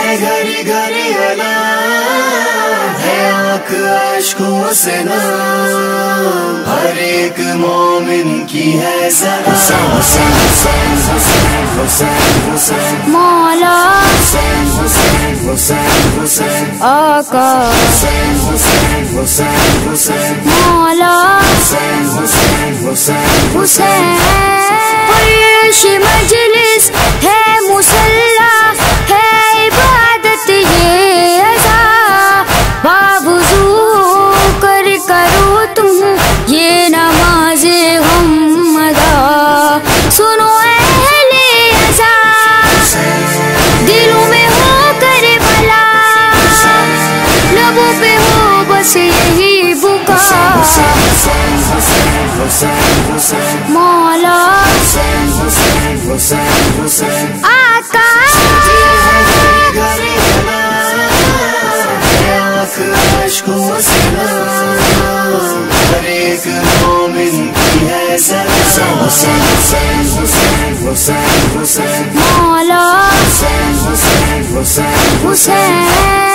ہے گھری گھری علام ہے آنکھ اشکوں سے نام ہر ایک مومن کی ہے مولا، آقا۔ مولا، حسین۔ حسین مولا حسین حسین حسین حسین آقا ہر ایک مومن کی ہے سلام حسین حسین حسین حسین حسین مولا حسین حسین حسین حسین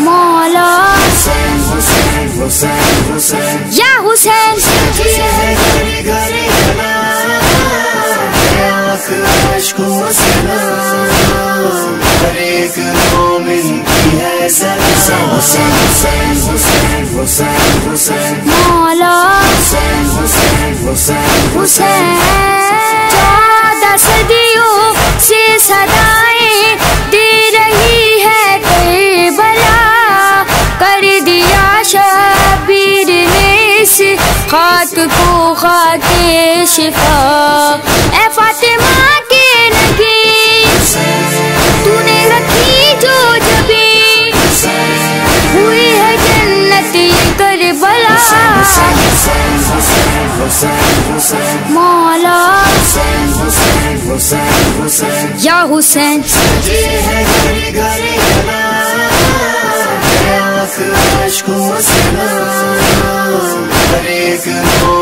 مولا۔ یا حسین مولا۔ حسین چودہ صدیوں سے صدا۔ خاک شفا۔ اے فاطمہ کے نگیس تو نے رکھی جو جبی ہوئی ہے جنت یہ کربلا۔ مولا۔ یا حسین۔ عشق و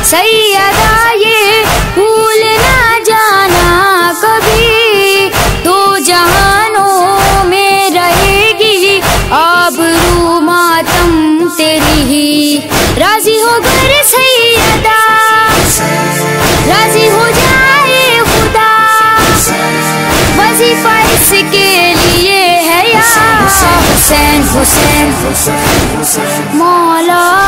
حسین سیدہ یہ بھول نہ جانا کبھی دو جہانوں میں رہے گی آبرو ماتم تیری ہی راضی ہو گر سیدہ راضی ہو جائے خدا وظیفہ اس کے لیے ہے یا حسین حسین مولا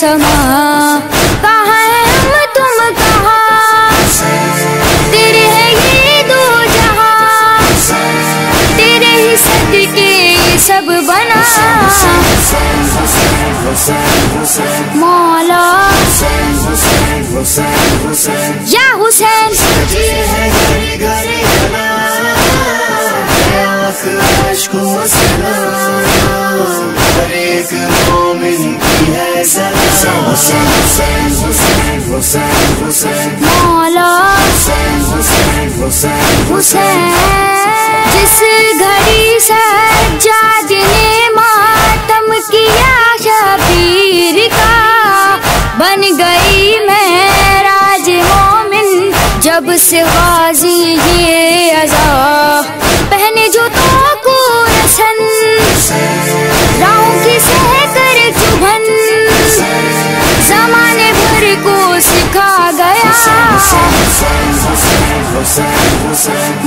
سما کہاں ہم تم کہاں؟ تیرے ہے یہ دو جہاں تیرے ہی صدقے سب بنا۔ مولا۔ حسین حسین مولا حسین حسین حسین حسین جس گھڑی سجاد نے ماتم کیا شبیر کا، بن گئی میں راج مومن جب سے غازی یہ ازا پہنے جو تو کو رسن۔ راہوں حسین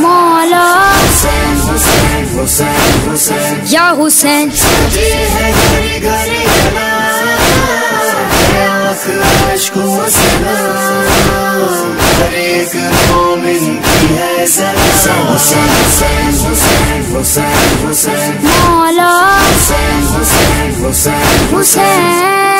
حسین حسین مولا حسین حسین حسین۔ حسین۔